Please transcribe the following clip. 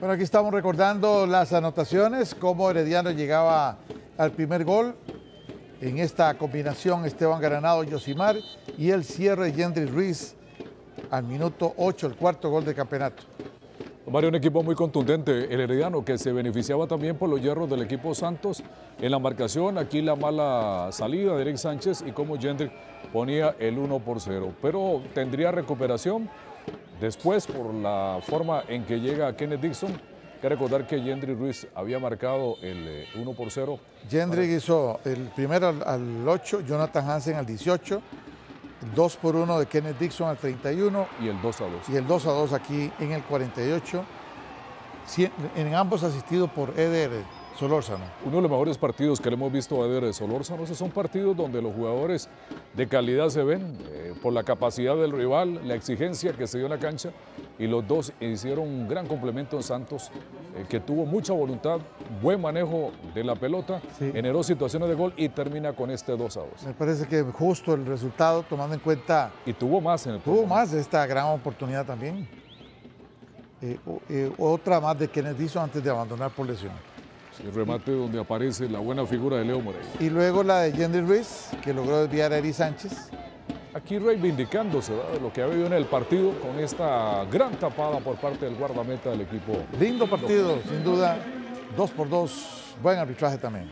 Bueno, aquí estamos recordando las anotaciones, cómo Herediano llegaba al primer gol en esta combinación Esteban Granado, Yosimar y el cierre Yendry Ruiz al minuto 8, el cuarto gol de campeonato. Mario, un equipo muy contundente, el Herediano, que se beneficiaba también por los hierros del equipo Santos en la marcación. Aquí la mala salida de Eric Sánchez y cómo Yendry ponía el 1 por 0. Pero tendría recuperación después por la forma en que llega Kenneth Dixon. Hay que recordar que Yendry Ruiz había marcado el 1 eh, por 0. Yendry hizo el primero al, 8, Jonathan Hansen al 18, el 2 por 1 de Kenneth Dixon al 31. Y el 2 a 2. Y el 2 a 2 aquí en el 48. En ambos asistido por Eder Solórzano. Uno de los mejores partidos que le hemos visto a Eder Solórzano, esos son partidos donde los jugadores de calidad se ven eh, por la capacidad del rival, la exigencia que se dio en la cancha y los dos hicieron un gran complemento en Santos eh, que tuvo mucha voluntad, buen manejo de la pelota, generó situaciones de gol y termina con este 2 a 2. Me parece que justo el resultado tomando en cuenta... Y tuvo más en el Tuvo más de esta gran oportunidad también. Eh, otra más de Kenneth hizo antes de abandonar por lesión. El remate donde aparece la buena figura de Leo Moreira. Y luego la de Jenny Ruiz, que logró desviar a Eri Sánchez. Aquí reivindicándose de lo que ha habido en el partido con esta gran tapada por parte del guardameta del equipo. Lindo partido, sin duda. Dos por dos, buen arbitraje también.